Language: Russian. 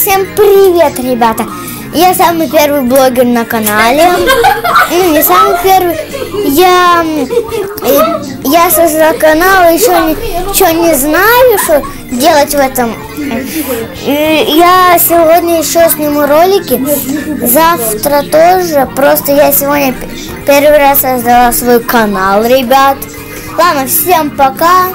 Всем привет, ребята! Я самый первый блогер на канале. Ну, не самый первый. Я, э, я создала канал, еще ничего не знаю, что делать в этом. Э, я сегодня еще сниму ролики. Завтра тоже. Просто я сегодня первый раз создала свой канал, ребят. Ладно, всем пока.